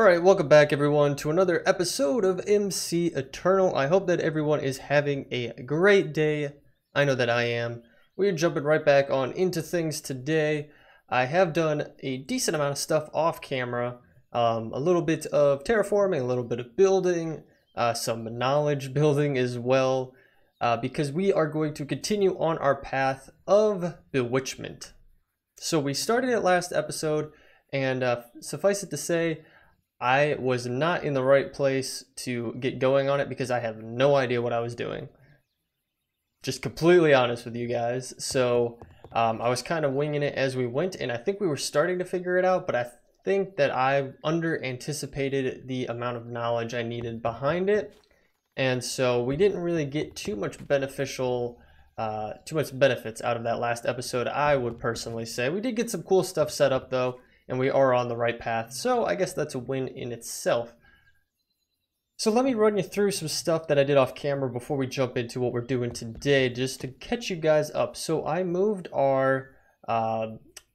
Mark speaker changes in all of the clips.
Speaker 1: Alright, welcome back everyone to another episode of MC Eternal. I hope that everyone is having a great day. I know that I am. We're jumping right back on into things today. I have done a decent amount of stuff off camera. Um, a little bit of terraforming, a little bit of building, uh, some knowledge building as well. Uh, because we are going to continue on our path of bewitchment. So we started it last episode, and uh, suffice it to say, I was not in the right place to get going on it because I have no idea what I was doing. Just completely honest with you guys. So um, I was kind of winging it as we went, and I think we were starting to figure it out, but I think that I under anticipated the amount of knowledge I needed behind it. And so we didn't really get too much beneficial, uh, too much benefits out of that last episode, I would personally say. We did get some cool stuff set up though and we are on the right path. So I guess that's a win in itself. So let me run you through some stuff that I did off camera before we jump into what we're doing today, just to catch you guys up. So I moved our uh,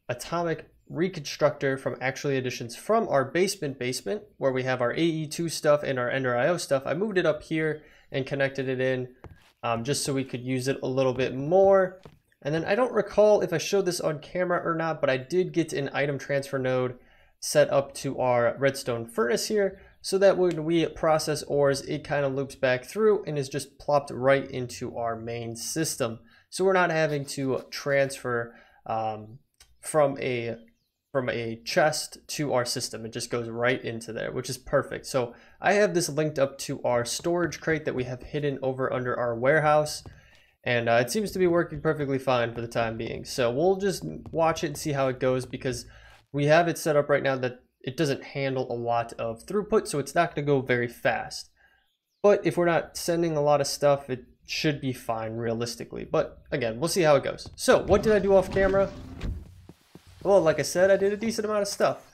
Speaker 1: atomic reconstructor from Actually Additions from our basement basement, where we have our AE2 stuff and our Ender IO stuff. I moved it up here and connected it in um, just so we could use it a little bit more. And then I don't recall if I showed this on camera or not, but I did get an item transfer node set up to our redstone furnace here so that when we process ores, it kind of loops back through and is just plopped right into our main system. So we're not having to transfer um, from a from a chest to our system. It just goes right into there, which is perfect. So I have this linked up to our storage crate that we have hidden over under our warehouse and uh, it seems to be working perfectly fine for the time being. So we'll just watch it and see how it goes because we have it set up right now that it doesn't handle a lot of throughput, so it's not going to go very fast. But if we're not sending a lot of stuff, it should be fine realistically. But again, we'll see how it goes. So what did I do off camera? Well, like I said, I did a decent amount of stuff.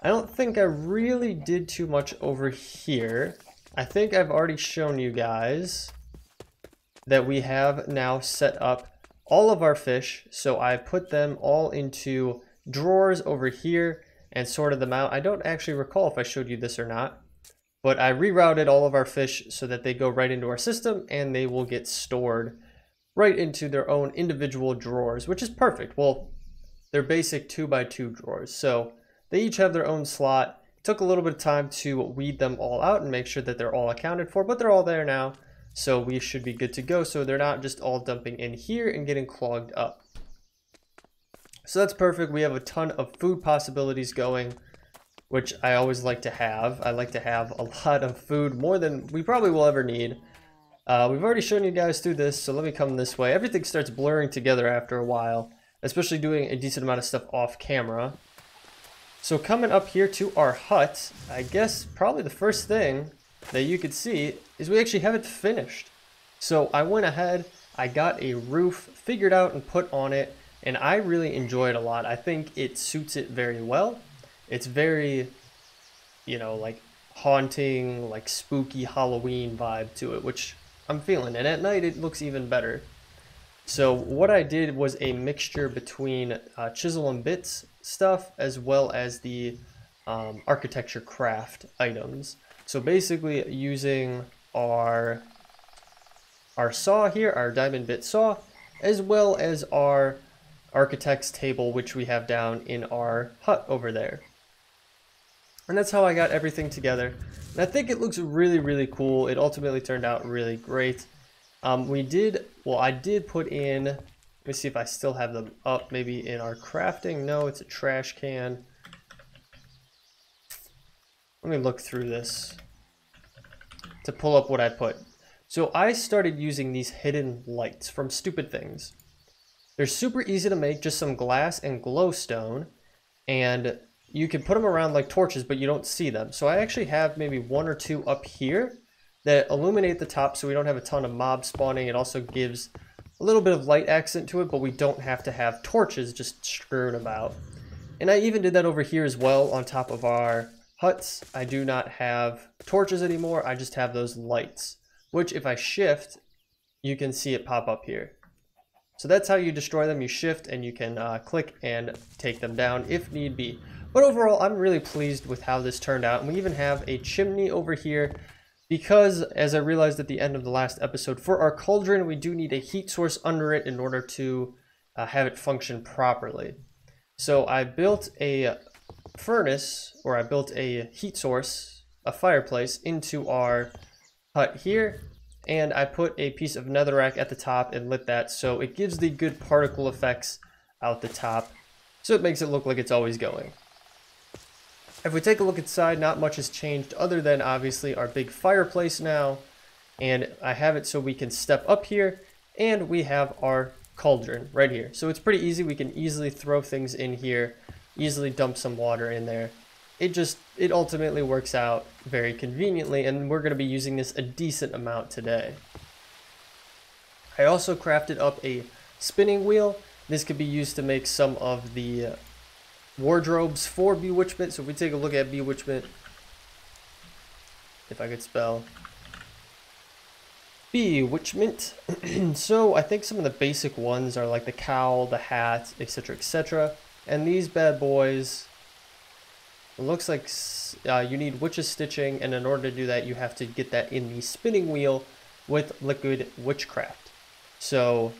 Speaker 1: I don't think I really did too much over here. I think I've already shown you guys that we have now set up all of our fish. So I've put them all into drawers over here and sorted them out. I don't actually recall if I showed you this or not, but I rerouted all of our fish so that they go right into our system and they will get stored right into their own individual drawers, which is perfect. Well, they're basic two by two drawers. So they each have their own slot. It took a little bit of time to weed them all out and make sure that they're all accounted for, but they're all there now. So we should be good to go. So they're not just all dumping in here and getting clogged up. So that's perfect. We have a ton of food possibilities going, which I always like to have. I like to have a lot of food, more than we probably will ever need. Uh, we've already shown you guys through this, so let me come this way. Everything starts blurring together after a while, especially doing a decent amount of stuff off camera. So coming up here to our hut, I guess probably the first thing that you could see is we actually have it finished. So I went ahead, I got a roof figured out and put on it, and I really enjoy it a lot. I think it suits it very well. It's very, you know, like haunting, like spooky Halloween vibe to it, which I'm feeling. And at night it looks even better. So what I did was a mixture between uh, chisel and bits stuff as well as the um, architecture craft items. So basically using our, our saw here, our diamond bit saw, as well as our architect's table, which we have down in our hut over there. And that's how I got everything together. And I think it looks really, really cool. It ultimately turned out really great. Um, we did, well, I did put in, let me see if I still have them up, maybe in our crafting. No, it's a trash can. Let me look through this to pull up what I put. So I started using these hidden lights from Stupid Things. They're super easy to make, just some glass and glowstone, and you can put them around like torches, but you don't see them. So I actually have maybe one or two up here that illuminate the top so we don't have a ton of mob spawning. It also gives a little bit of light accent to it, but we don't have to have torches just strewn about. And I even did that over here as well on top of our huts, I do not have torches anymore. I just have those lights, which if I shift, you can see it pop up here. So that's how you destroy them. You shift and you can uh, click and take them down if need be. But overall, I'm really pleased with how this turned out. And we even have a chimney over here because, as I realized at the end of the last episode, for our cauldron, we do need a heat source under it in order to uh, have it function properly. So I built a furnace, or I built a heat source, a fireplace, into our hut here. And I put a piece of netherrack at the top and lit that so it gives the good particle effects out the top. So it makes it look like it's always going. If we take a look inside, not much has changed other than obviously our big fireplace now. And I have it so we can step up here and we have our cauldron right here. So it's pretty easy. We can easily throw things in here, easily dump some water in there. It just, it ultimately works out very conveniently and we're going to be using this a decent amount today. I also crafted up a spinning wheel. This could be used to make some of the uh, wardrobes for Bewitchment. So if we take a look at Bewitchment, if I could spell Bewitchment. so I think some of the basic ones are like the cowl, the hat, etc, etc. And these bad boys, it looks like uh, you need witch's stitching, and in order to do that, you have to get that in the spinning wheel with liquid witchcraft. So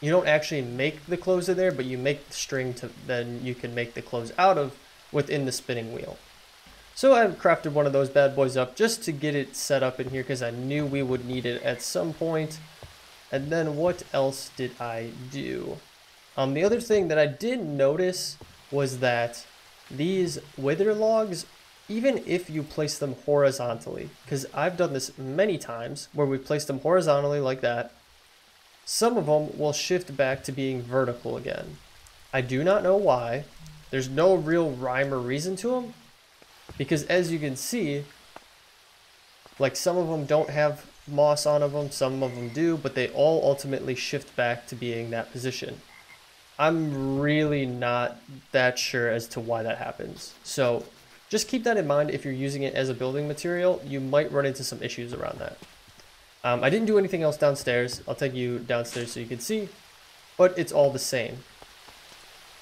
Speaker 1: you don't actually make the clothes in there, but you make the string to then you can make the clothes out of within the spinning wheel. So I've crafted one of those bad boys up just to get it set up in here because I knew we would need it at some point. And then what else did I do? Um, the other thing that I did notice was that these wither logs, even if you place them horizontally, because I've done this many times where we place them horizontally like that, some of them will shift back to being vertical again. I do not know why. There's no real rhyme or reason to them. Because as you can see, like some of them don't have moss on of them, some of them do, but they all ultimately shift back to being that position. I'm really not that sure as to why that happens. So just keep that in mind if you're using it as a building material, you might run into some issues around that. Um, I didn't do anything else downstairs. I'll take you downstairs so you can see, but it's all the same.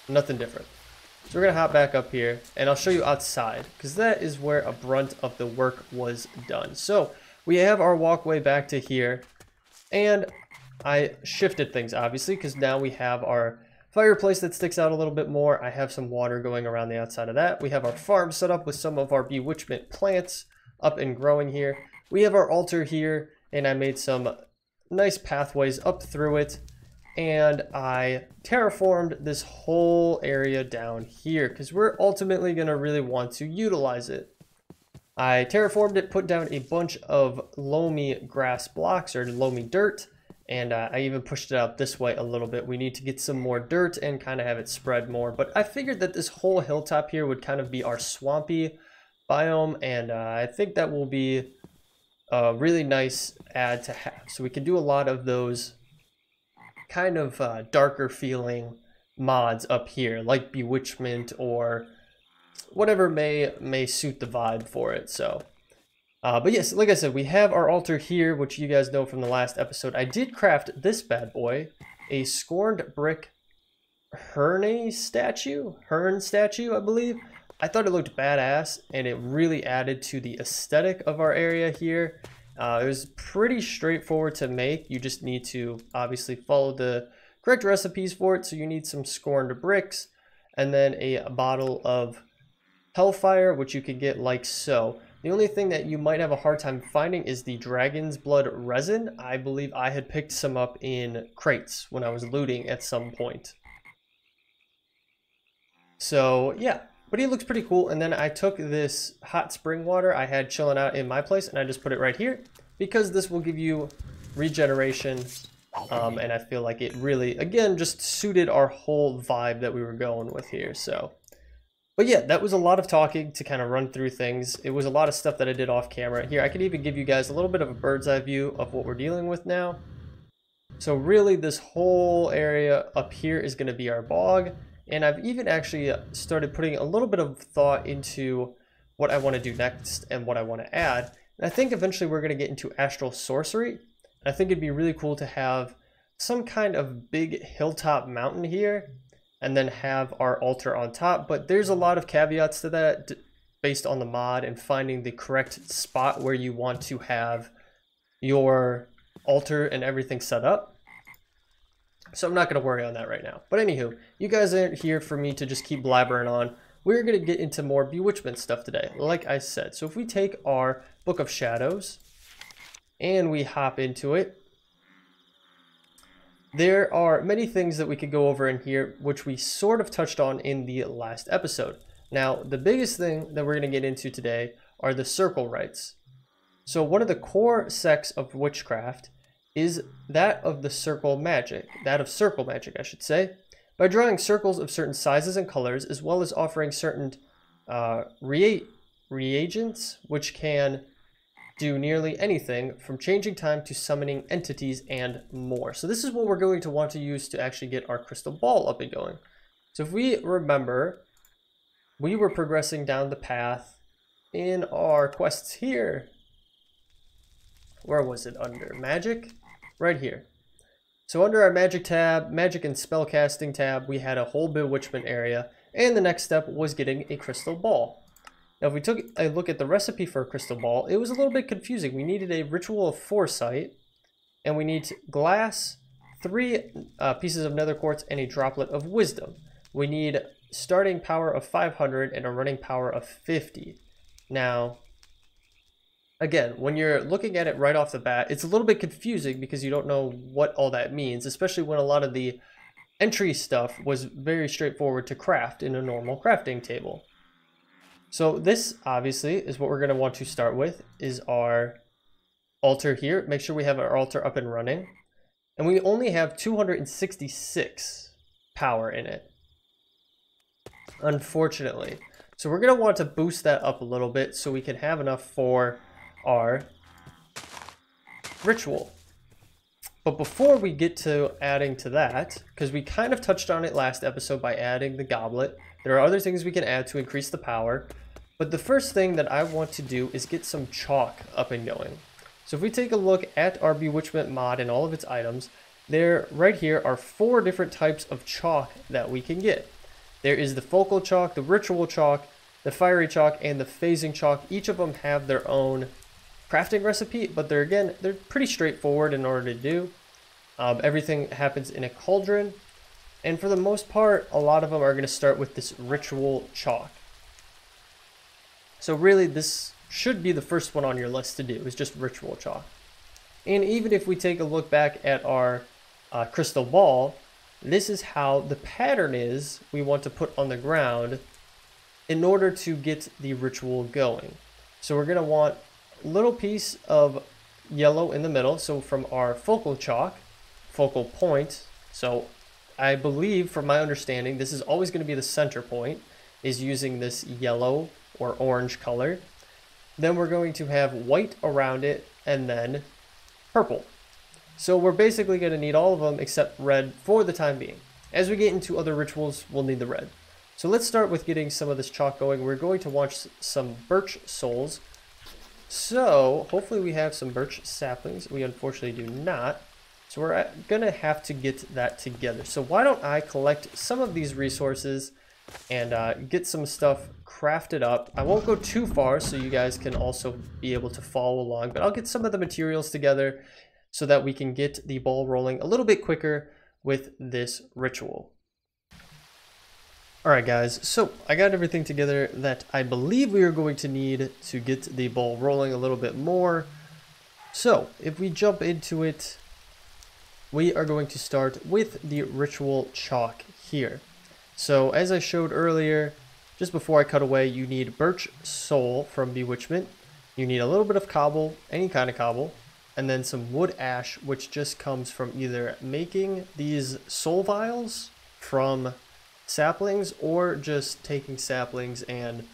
Speaker 1: Nothing different. So we're to hop back up here, and I'll show you outside, because that is where a brunt of the work was done. So we have our walkway back to here, and I shifted things, obviously, because now we have our fireplace that sticks out a little bit more. I have some water going around the outside of that. We have our farm set up with some of our bewitchment plants up and growing here. We have our altar here, and I made some nice pathways up through it and I terraformed this whole area down here because we're ultimately going to really want to utilize it. I terraformed it, put down a bunch of loamy grass blocks or loamy dirt, and uh, I even pushed it out this way a little bit. We need to get some more dirt and kind of have it spread more, but I figured that this whole hilltop here would kind of be our swampy biome, and uh, I think that will be a really nice add to have. So we can do a lot of those kind of uh, darker feeling mods up here, like Bewitchment or whatever may may suit the vibe for it. So, uh, but yes, like I said, we have our altar here, which you guys know from the last episode. I did craft this bad boy, a scorned brick Herne statue, Herne statue, I believe. I thought it looked badass and it really added to the aesthetic of our area here. Uh, it was pretty straightforward to make. You just need to obviously follow the correct recipes for it. So you need some scorned bricks and then a bottle of Hellfire, which you can get like so. The only thing that you might have a hard time finding is the Dragon's Blood resin. I believe I had picked some up in crates when I was looting at some point. So yeah, but he looks pretty cool. And then I took this hot spring water I had chilling out in my place and I just put it right here because this will give you regeneration. Um, and I feel like it really, again, just suited our whole vibe that we were going with here. So, but yeah, that was a lot of talking to kind of run through things. It was a lot of stuff that I did off camera. Here, I could even give you guys a little bit of a bird's eye view of what we're dealing with now. So really, this whole area up here is going to be our bog. And I've even actually uh, started putting a little bit of thought into what I want to do next and what I want to add. And I think eventually we're going to get into astral sorcery. I think it'd be really cool to have some kind of big hilltop mountain here and then have our altar on top. But there's a lot of caveats to that based on the mod and finding the correct spot where you want to have your altar and everything set up. So I'm not going to worry on that right now. But anywho, you guys aren't here for me to just keep blabbering on. We're going to get into more bewitchment stuff today, like I said. So if we take our Book of Shadows and we hop into it, there are many things that we could go over in here, which we sort of touched on in the last episode. Now, the biggest thing that we're going to get into today are the circle rites. So one of the core sects of witchcraft is that of the circle magic, that of circle magic, I should say, by drawing circles of certain sizes and colors, as well as offering certain uh, rea reagents, which can do nearly anything from changing time to summoning entities and more. So this is what we're going to want to use to actually get our crystal ball up and going. So if we remember, we were progressing down the path in our quests here. Where was it under? Magic? Right here. So under our magic tab, magic and spellcasting tab, we had a whole bewitchment area. And the next step was getting a crystal ball. Now, if we took a look at the recipe for a crystal ball, it was a little bit confusing. We needed a ritual of foresight, and we need glass, three uh, pieces of nether quartz, and a droplet of wisdom. We need starting power of 500 and a running power of 50. Now, again, when you're looking at it right off the bat, it's a little bit confusing because you don't know what all that means, especially when a lot of the entry stuff was very straightforward to craft in a normal crafting table. So this obviously is what we're going to want to start with is our altar here. Make sure we have our altar up and running. And we only have 266 power in it. Unfortunately. So we're going to want to boost that up a little bit so we can have enough for our ritual. But before we get to adding to that, because we kind of touched on it last episode by adding the goblet, there are other things we can add to increase the power. But the first thing that I want to do is get some chalk up and going. So if we take a look at our Bewitchment mod and all of its items, there right here are four different types of chalk that we can get. There is the focal chalk, the ritual chalk, the fiery chalk, and the phasing chalk. Each of them have their own crafting recipe, but they're again, they're pretty straightforward in order to do. Um, everything happens in a cauldron. And for the most part, a lot of them are going to start with this ritual chalk. So really this should be the first one on your list to do, is just ritual chalk. And even if we take a look back at our uh, crystal ball, this is how the pattern is we want to put on the ground in order to get the ritual going. So we're going to want a little piece of yellow in the middle. So from our focal chalk, focal point. So I believe from my understanding, this is always going to be the center point is using this yellow or orange color. Then we're going to have white around it and then purple. So we're basically going to need all of them except red for the time being. As we get into other rituals, we'll need the red. So let's start with getting some of this chalk going. We're going to watch some birch souls. So hopefully we have some birch saplings. We unfortunately do not. So we're uh, going to have to get that together. So why don't I collect some of these resources and uh, get some stuff crafted up. I won't go too far so you guys can also be able to follow along, but I'll get some of the materials together so that we can get the ball rolling a little bit quicker with this ritual. Alright guys, so I got everything together that I believe we are going to need to get the ball rolling a little bit more. So, if we jump into it, we are going to start with the ritual chalk here. So as I showed earlier, just before I cut away, you need birch soul from Bewitchment. You need a little bit of cobble, any kind of cobble, and then some wood ash, which just comes from either making these soul vials from saplings or just taking saplings and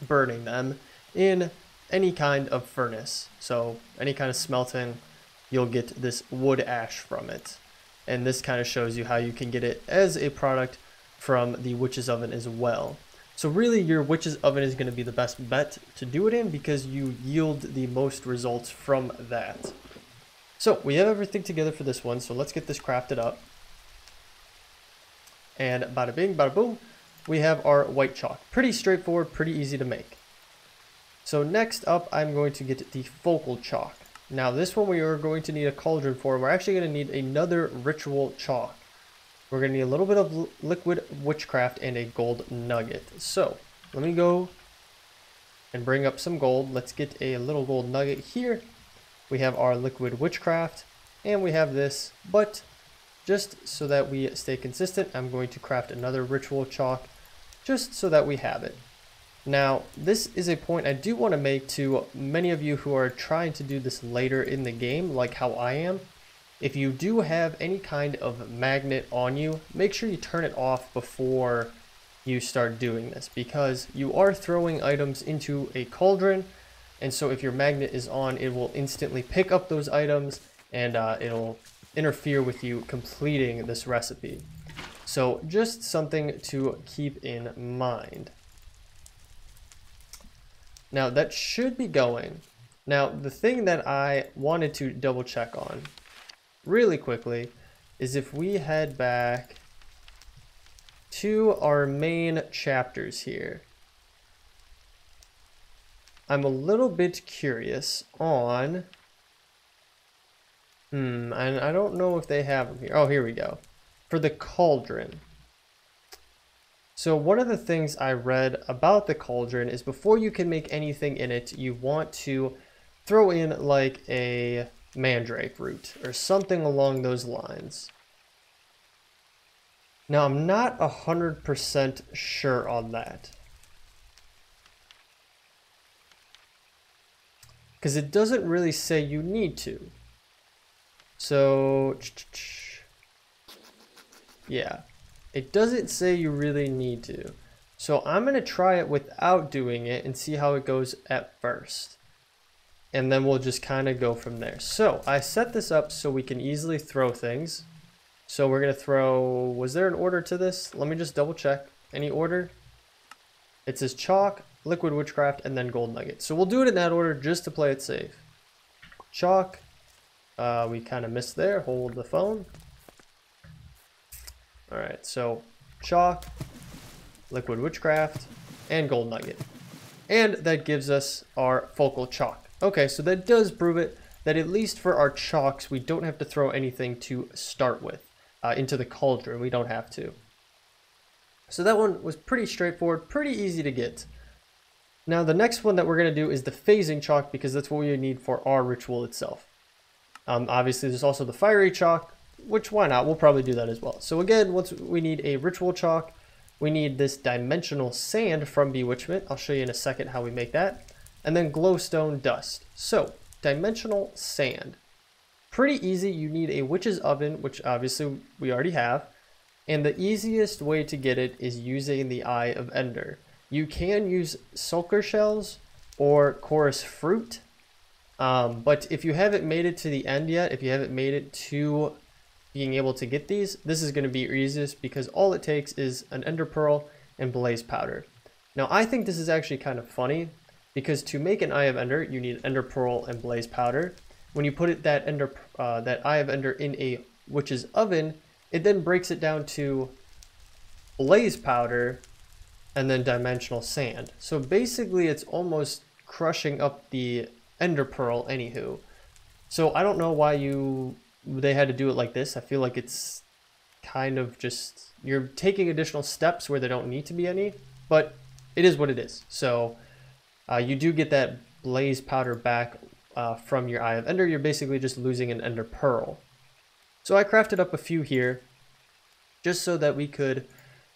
Speaker 1: burning them in any kind of furnace. So any kind of smelting, you'll get this wood ash from it and this kind of shows you how you can get it as a product from the witch's oven as well. So really your witch's oven is going to be the best bet to do it in because you yield the most results from that. So we have everything together for this one, so let's get this crafted up. And bada bing, bada boom, we have our white chalk. Pretty straightforward, pretty easy to make. So next up, I'm going to get the focal chalk. Now this one we are going to need a cauldron for. We're actually going to need another ritual chalk. We're going to need a little bit of liquid witchcraft and a gold nugget. So let me go and bring up some gold. Let's get a little gold nugget here. We have our liquid witchcraft and we have this, but just so that we stay consistent, I'm going to craft another ritual chalk just so that we have it. Now, this is a point I do want to make to many of you who are trying to do this later in the game, like how I am. If you do have any kind of magnet on you, make sure you turn it off before you start doing this because you are throwing items into a cauldron and so if your magnet is on it will instantly pick up those items and uh, it'll interfere with you completing this recipe. So just something to keep in mind. Now that should be going. Now the thing that I wanted to double check on really quickly is if we head back to our main chapters here. I'm a little bit curious on... Hmm, and I don't know if they have them here. Oh, here we go. For the cauldron. So one of the things I read about the cauldron is before you can make anything in it, you want to throw in like a mandrake root or something along those lines. Now I'm not a hundred percent sure on that. Because it doesn't really say you need to. So, yeah. It doesn't say you really need to. So I'm going to try it without doing it and see how it goes at first. And then we'll just kind of go from there. So I set this up so we can easily throw things. So we're going to throw, was there an order to this? Let me just double check. Any order? It says chalk, liquid witchcraft, and then gold nugget. So we'll do it in that order just to play it safe. Chalk, uh, we kind of missed there. Hold the phone. All right, so chalk, liquid witchcraft, and gold nugget. And that gives us our focal chalk. Okay, so that does prove it that at least for our chalks, we don't have to throw anything to start with uh, into the cauldron. We don't have to. So that one was pretty straightforward, pretty easy to get. Now the next one that we're going to do is the phasing chalk because that's what we need for our ritual itself. Um, obviously, there's also the fiery chalk, which why not? We'll probably do that as well. So again, once we need a ritual chalk, we need this dimensional sand from Bewitchment. I'll show you in a second how we make that. And then glowstone dust. So dimensional sand. Pretty easy. You need a witch's oven, which obviously we already have. And the easiest way to get it is using the Eye of Ender. You can use Shulker Shells or Chorus Fruit. Um, but if you haven't made it to the end yet, if you haven't made it to being able to get these, this is going to be easiest because all it takes is an ender pearl and blaze powder. Now I think this is actually kind of funny because to make an eye of ender, you need ender pearl and blaze powder. When you put it that ender uh, that eye of ender in a witch's oven, it then breaks it down to blaze powder and then dimensional sand. So basically it's almost crushing up the ender pearl anywho. So I don't know why you they had to do it like this. I feel like it's kind of just you're taking additional steps where there don't need to be any, but it is what it is. So uh, you do get that blaze powder back uh, from your Eye of Ender. You're basically just losing an Ender Pearl. So I crafted up a few here just so that we could,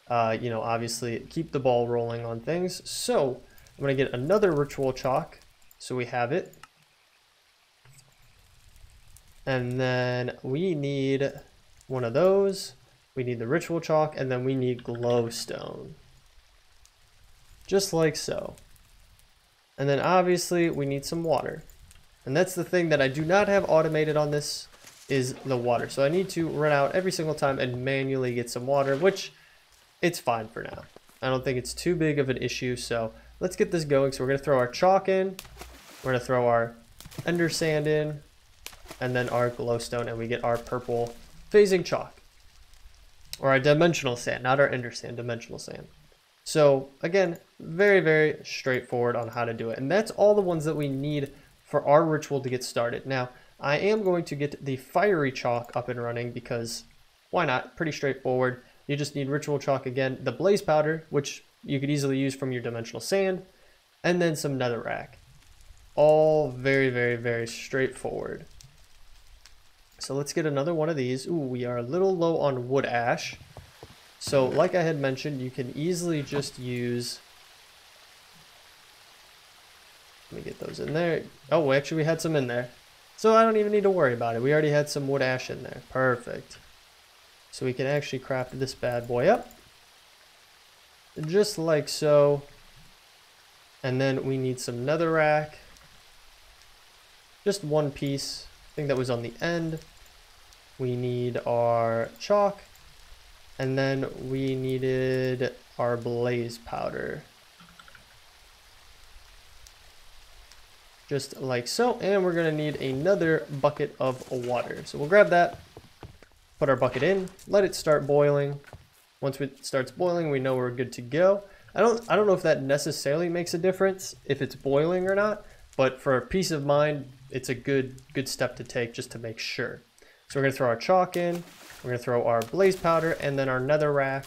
Speaker 1: uh, you know, obviously keep the ball rolling on things. So I'm going to get another Ritual Chalk. So we have it. And then we need one of those. We need the ritual chalk, and then we need glowstone. Just like so. And then obviously we need some water. And that's the thing that I do not have automated on this is the water. So I need to run out every single time and manually get some water, which it's fine for now. I don't think it's too big of an issue. So let's get this going. So we're going to throw our chalk in. We're going to throw our ender sand in and then our glowstone and we get our purple phasing chalk. or our dimensional sand, not our ender sand, dimensional sand. So again, very, very straightforward on how to do it. And that's all the ones that we need for our ritual to get started. Now, I am going to get the fiery chalk up and running because why not? Pretty straightforward. You just need ritual chalk again, the blaze powder, which you could easily use from your dimensional sand, and then some netherrack. All very, very, very straightforward. So let's get another one of these. Ooh, we are a little low on wood ash. So like I had mentioned, you can easily just use... Let me get those in there. Oh, actually we had some in there. So I don't even need to worry about it. We already had some wood ash in there. Perfect. So we can actually craft this bad boy up. Just like so. And then we need some netherrack. Just one piece. Think that was on the end. We need our chalk. And then we needed our blaze powder. Just like so. And we're going to need another bucket of water. So we'll grab that, put our bucket in, let it start boiling. Once it starts boiling, we know we're good to go. I don't, I don't know if that necessarily makes a difference if it's boiling or not, but for peace of mind, it's a good, good step to take just to make sure. So we're to throw our chalk in, we're to throw our blaze powder, and then our netherrack.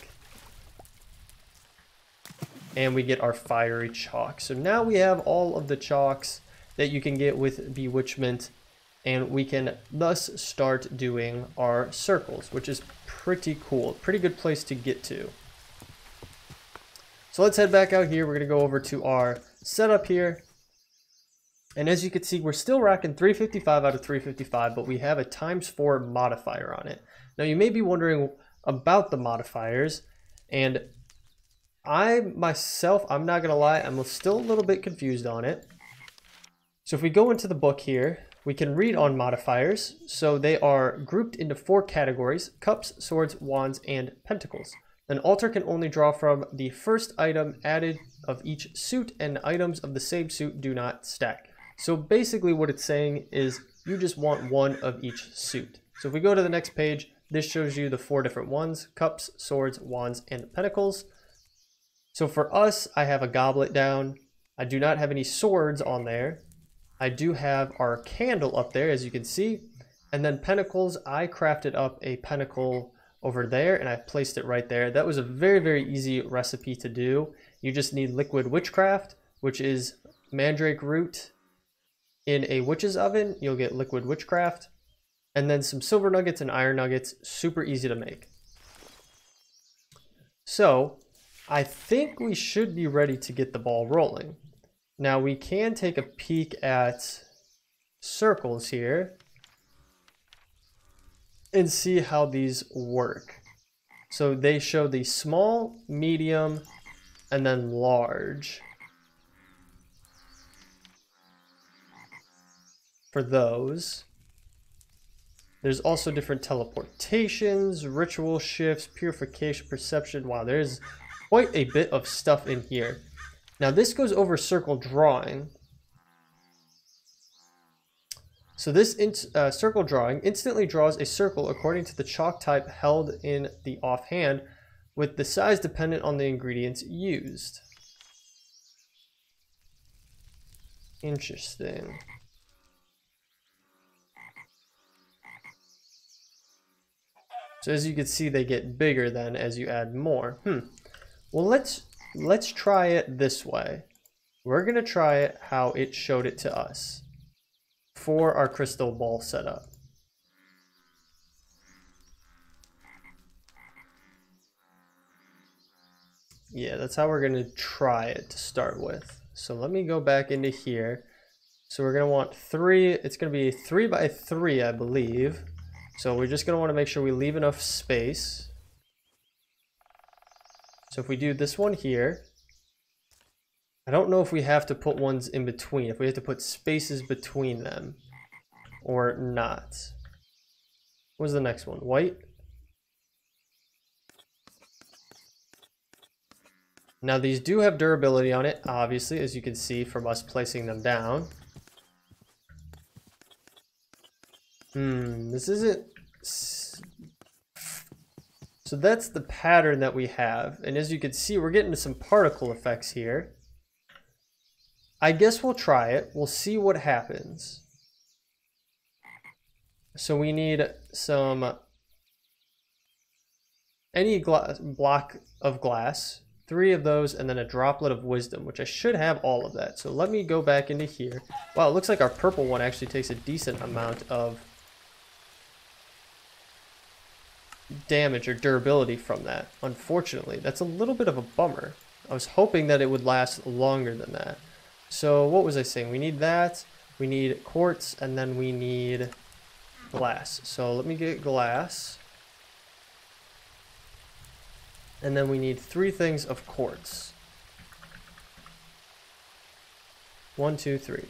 Speaker 1: And we get our fiery chalk. So now we have all of the chalks that you can get with bewitchment and we can thus start doing our circles which is pretty cool pretty good place to get to so let's head back out here we're to go over to our setup here and as you can see we're still rocking 355 out of 355 but we have a times 4 modifier on it now you may be wondering about the modifiers and I myself I'm not gonna lie I'm still a little bit confused on it so if we go into the book here, we can read on modifiers. So they are grouped into four categories, cups, swords, wands, and pentacles. An altar can only draw from the first item added of each suit and items of the same suit do not stack. So basically what it's saying is you just want one of each suit. So if we go to the next page, this shows you the four different ones, cups, swords, wands, and pentacles. So for us, I have a goblet down. I do not have any swords on there. I do have our candle up there, as you can see. And then pentacles, I crafted up a pentacle over there and I placed it right there. That was a very, very easy recipe to do. You just need liquid witchcraft, which is mandrake root in a witch's oven. You'll get liquid witchcraft. And then some silver nuggets and iron nuggets, super easy to make. So I think we should be ready to get the ball rolling. Now we can take a peek at circles here and see how these work. So they show the small, medium, and then large. For those. There's also different teleportations, ritual shifts, purification, perception. Wow, there's quite a bit of stuff in here. Now this goes over circle drawing. So this uh, circle drawing instantly draws a circle according to the chalk type held in the offhand with the size dependent on the ingredients used. Interesting. So as you can see, they get bigger then as you add more. Hmm. Well, let's let's try it this way. We're going to try it how it showed it to us for our crystal ball setup. Yeah, that's how we're going to try it to start with. So let me go back into here. So we're going to want three, it's going to be three by three, I believe. So we're just going to want to make sure we leave enough space. So if we do this one here, I don't know if we have to put ones in between, if we have to put spaces between them or not. What's the next one? White? Now these do have durability on it, obviously, as you can see from us placing them down. Hmm, this isn't So that's the pattern that we have. And as you can see, we're getting to some particle effects here. I guess we'll try it. We'll see what happens. So we need some, any block of glass, three of those, and then a droplet of wisdom, which I should have all of that. So let me go back into here. Wow, it looks like our purple one actually takes a decent amount of damage or durability from that. Unfortunately, that's a little bit of a bummer. I was hoping that it would last longer than that. So what was I saying? We need that, we need quartz, and then we need glass. So let me get glass. And then we need three things of quartz. One, two, three.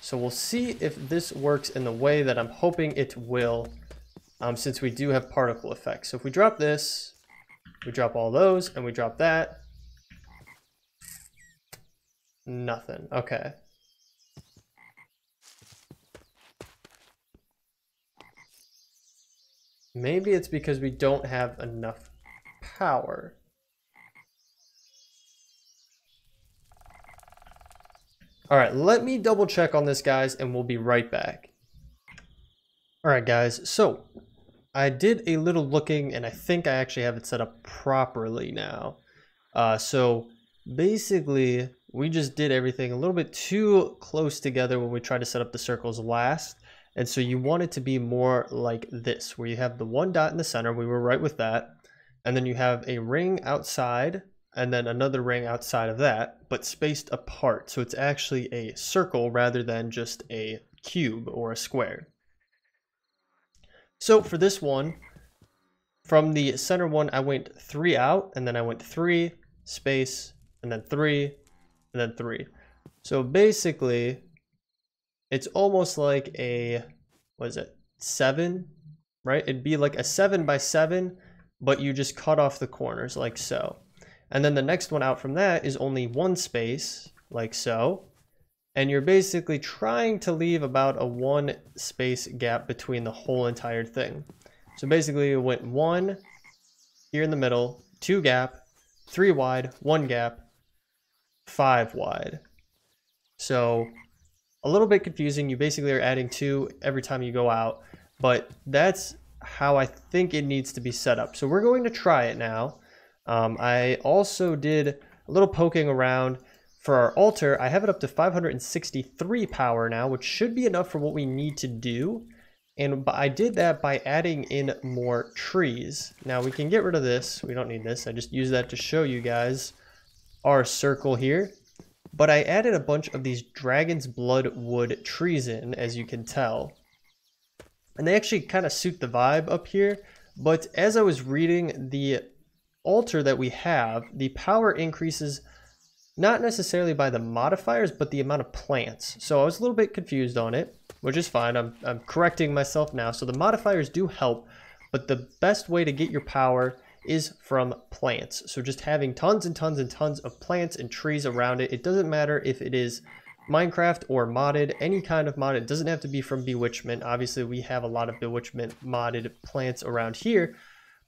Speaker 1: So we'll see if this works in the way that I'm hoping it will um, since we do have particle effects. So if we drop this, we drop all those, and we drop that. Nothing. Okay. Maybe it's because we don't have enough power. All right, let me double check on this, guys, and we'll be right back. All right, guys, so I did a little looking and I think I actually have it set up properly now. Uh, so basically we just did everything a little bit too close together when we tried to set up the circles last. And so you want it to be more like this, where you have the one dot in the center. We were right with that. And then you have a ring outside and then another ring outside of that, but spaced apart. So it's actually a circle rather than just a cube or a square. So for this one, from the center one, I went three out, and then I went three, space, and then three, and then three. So basically, it's almost like a, what is it, seven, right? It'd be like a seven by seven, but you just cut off the corners like so. And then the next one out from that is only one space, like so and you're basically trying to leave about a one space gap between the whole entire thing. So basically it went one here in the middle, two gap, three wide, one gap, five wide. So a little bit confusing. You basically are adding two every time you go out, but that's how I think it needs to be set up. So we're going to try it now. Um, I also did a little poking around for our altar, I have it up to 563 power now, which should be enough for what we need to do. And I did that by adding in more trees. Now we can get rid of this. We don't need this. I just use that to show you guys our circle here. But I added a bunch of these dragon's blood wood trees in, as you can tell. And they actually kind of suit the vibe up here. But as I was reading the altar that we have, the power increases not necessarily by the modifiers, but the amount of plants. So I was a little bit confused on it, which is fine. I'm, I'm correcting myself now. So the modifiers do help, but the best way to get your power is from plants. So just having tons and tons and tons of plants and trees around it. It doesn't matter if it is Minecraft or modded, any kind of mod. It doesn't have to be from Bewitchment. Obviously, we have a lot of Bewitchment modded plants around here,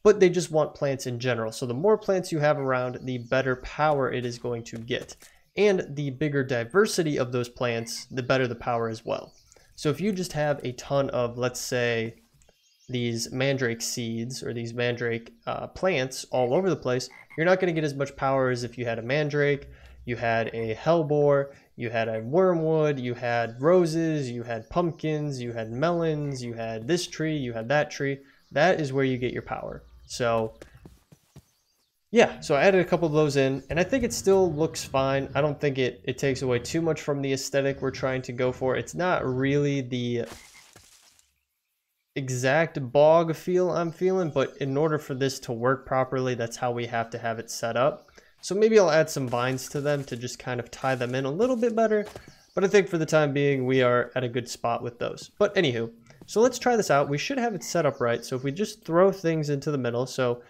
Speaker 1: but they just want plants in general. So the more plants you have around, the better power it is going to get. And the bigger diversity of those plants, the better the power as well. So if you just have a ton of, let's say, these mandrake seeds or these mandrake uh, plants all over the place, you're not going to get as much power as if you had a mandrake, you had a hellebore, you had a wormwood, you had roses, you had pumpkins, you had melons, you had this tree, you had that tree. That is where you get your power. So yeah, so I added a couple of those in, and I think it still looks fine. I don't think it, it takes away too much from the aesthetic we're trying to go for. It's not really the exact bog feel I'm feeling, but in order for this to work properly, that's how we have to have it set up. So maybe I'll add some vines to them to just kind of tie them in a little bit better, but I think for the time being, we are at a good spot with those. But anywho, so let's try this out. We should have it set up right. So if we just throw things into the middle, so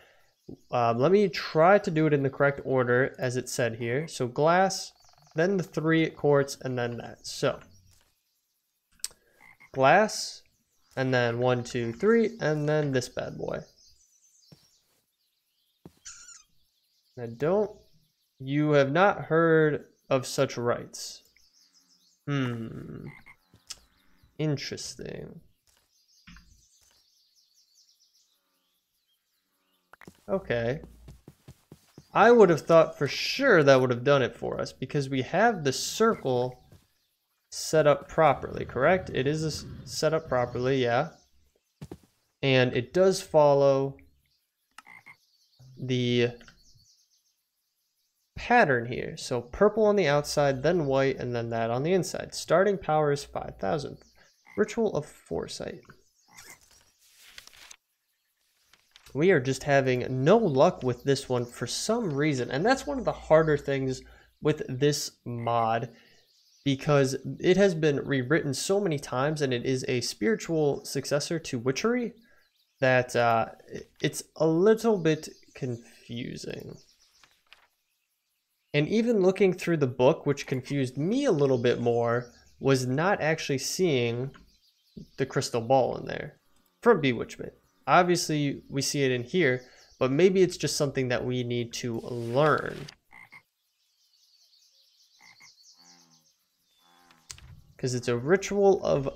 Speaker 1: um, let me try to do it in the correct order as it said here. So glass, then the three quartz, and then that. So glass, and then one, two, three, and then this bad boy. Now don't, you have not heard of such rites. Hmm. Interesting. Okay. I would have thought for sure that would have done it for us because we have the circle set up properly, correct? It is set up properly, yeah. And it does follow the pattern here. So purple on the outside, then white, and then that on the inside. Starting power is 5,000. Ritual of Foresight. We are just having no luck with this one for some reason. And that's one of the harder things with this mod because it has been rewritten so many times and it is a spiritual successor to Witchery that uh, it's a little bit confusing. And even looking through the book, which confused me a little bit more, was not actually seeing the crystal ball in there from Bewitchment. Obviously, we see it in here, but maybe it's just something that we need to learn. Because it's a ritual of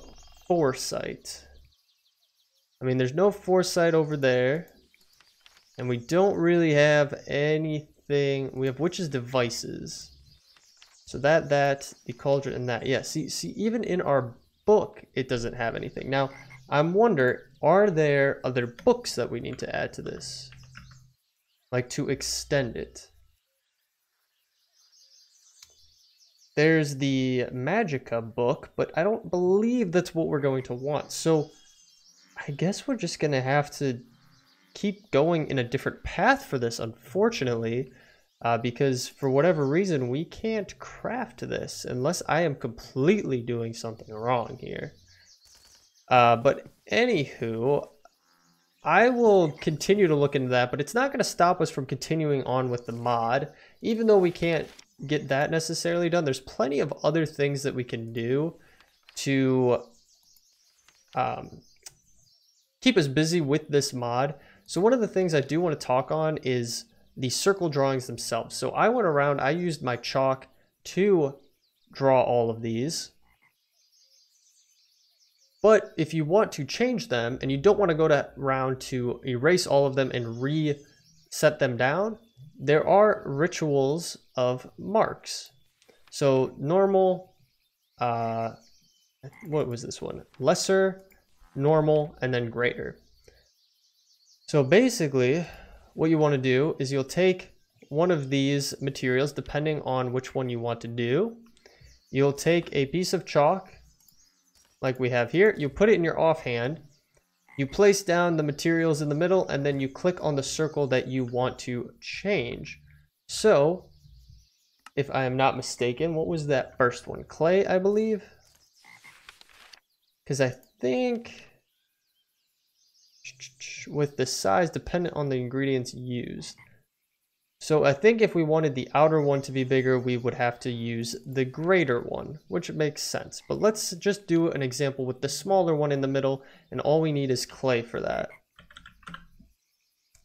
Speaker 1: foresight. I mean, there's no foresight over there. And we don't really have anything. We have witches' devices. So that, that, the cauldron, and that. Yeah, see, see, even in our book, it doesn't have anything. Now, I'm wonder, are there other books that we need to add to this? Like to extend it. There's the Magicka book, but I don't believe that's what we're going to want. So I guess we're just going to have to keep going in a different path for this, unfortunately, uh, because for whatever reason, we can't craft this unless I am completely doing something wrong here. Uh, but anywho, I will continue to look into that, but it's not going to stop us from continuing on with the mod. Even though we can't get that necessarily done, there's plenty of other things that we can do to um, keep us busy with this mod. So one of the things I do want to talk on is the circle drawings themselves. So I went around, I used my chalk to draw all of these. But if you want to change them and you don't want to go to round to erase all of them and reset them down, there are rituals of marks. So normal, uh, what was this one? Lesser, normal, and then greater. So basically, what you want to do is you'll take one of these materials, depending on which one you want to do. You'll take a piece of chalk like we have here. You put it in your offhand. You place down the materials in the middle and then you click on the circle that you want to change. So, if I am not mistaken, what was that first one? Clay, I believe? Because I think with the size dependent on the ingredients used. So I think if we wanted the outer one to be bigger, we would have to use the greater one, which makes sense. But let's just do an example with the smaller one in the middle, and all we need is clay for that.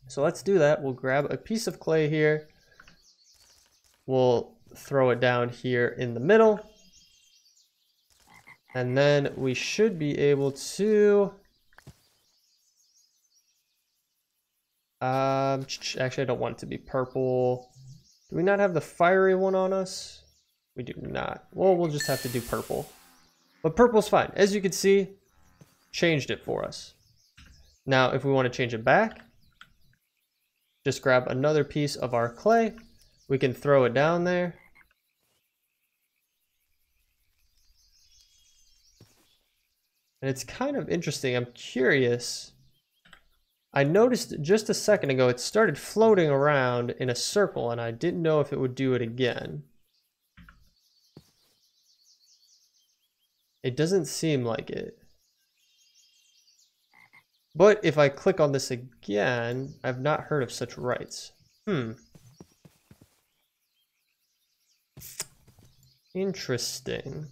Speaker 1: So let's do that. We'll grab a piece of clay here. We'll throw it down here in the middle. And then we should be able to Um, actually, I don't want it to be purple. Do we not have the fiery one on us? We do not. Well, we'll just have to do purple. But purple's fine. As you can see, changed it for us. Now, if we want to change it back, just grab another piece of our clay. We can throw it down there. And it's kind of interesting. I'm curious I noticed just a second ago it started floating around in a circle and I didn't know if it would do it again. It doesn't seem like it. But if I click on this again, I've not heard of such rites. Hmm. Interesting.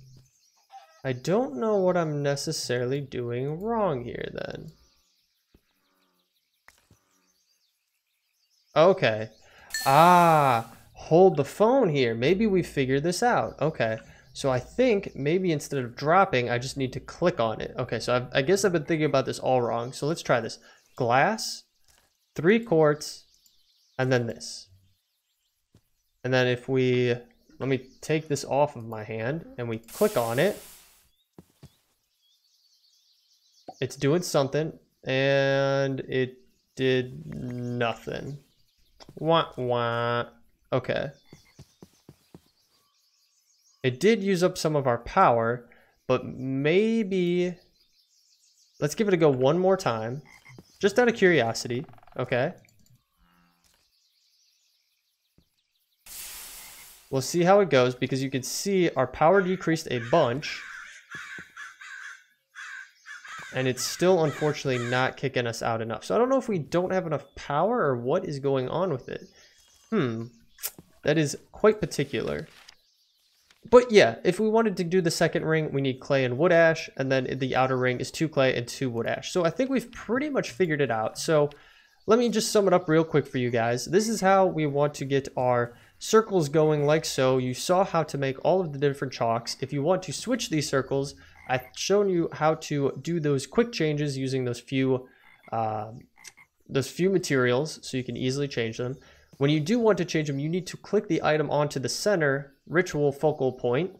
Speaker 1: I don't know what I'm necessarily doing wrong here then. Okay. Ah, hold the phone here. Maybe we figured this out. Okay. So I think maybe instead of dropping, I just need to click on it. Okay, so I've, i guess I've been thinking about this all wrong. So let's try this. Glass, three quartz, and then this. And then if we, let me take this off of my hand and we click on it. It's doing something and it did nothing. Wah, wah. Okay. It did use up some of our power, but maybe... Let's give it a go one more time. Just out of curiosity, okay? We'll see how it goes because you can see our power decreased a bunch. And it's still unfortunately not kicking us out enough. So I don't know if we don't have enough power or what is going on with it. Hmm. That is quite particular. But yeah, if we wanted to do the second ring, we need clay and wood ash, and then the outer ring is two clay and two wood ash. So I think we've pretty much figured it out. So let me just sum it up real quick for you guys. This is how we want to get our circles going like so. You saw how to make all of the different chalks. If you want to switch these circles, I've shown you how to do those quick changes using those few, uh, those few materials so you can easily change them. When you do want to change them, you need to click the item onto the center ritual focal point,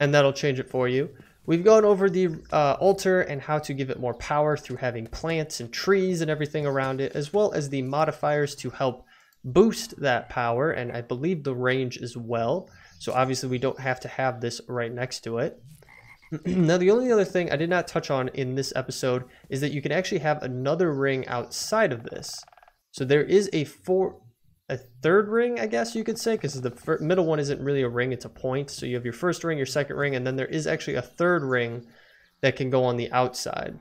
Speaker 1: and that'll change it for you. We've gone over the uh, altar and how to give it more power through having plants and trees and everything around it, as well as the modifiers to help boost that power, and I believe the range as well. So obviously we don't have to have this right next to it. now the only other thing I did not touch on in this episode is that you can actually have another ring outside of this. So there is a four, a third ring, I guess you could say, because the middle one isn't really a ring, it's a point. So you have your first ring, your second ring, and then there is actually a third ring that can go on the outside.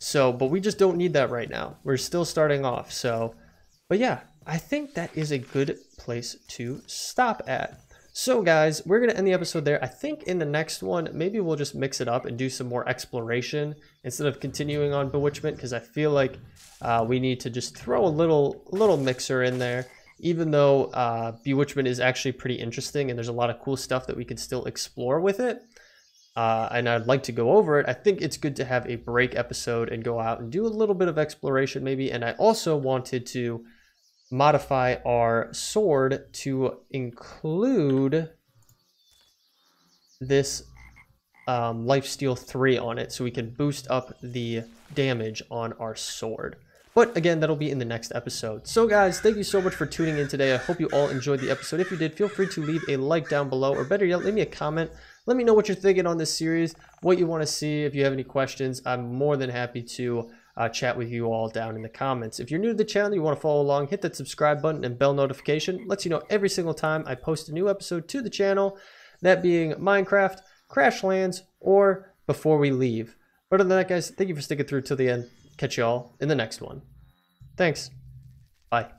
Speaker 1: So, but we just don't need that right now. We're still starting off. So, but yeah, I think that is a good place to stop at. So guys, we're going to end the episode there. I think in the next one, maybe we'll just mix it up and do some more exploration instead of continuing on Bewitchment because I feel like uh, we need to just throw a little, little mixer in there. Even though uh, Bewitchment is actually pretty interesting and there's a lot of cool stuff that we can still explore with it. Uh, and I'd like to go over it. I think it's good to have a break episode and go out and do a little bit of exploration maybe. And I also wanted to modify our sword to include this um, lifesteal 3 on it so we can boost up the damage on our sword. But again, that'll be in the next episode. So guys, thank you so much for tuning in today. I hope you all enjoyed the episode. If you did, feel free to leave a like down below, or better yet, leave me a comment. Let me know what you're thinking on this series, what you want to see. If you have any questions, I'm more than happy to uh, chat with you all down in the comments. If you're new to the channel, you want to follow along, hit that subscribe button and bell notification. Lets you know every single time I post a new episode to the channel, that being Minecraft, Crashlands, or Before We Leave. But other than that, guys, thank you for sticking through till the end. Catch you all in the next one. Thanks. Bye.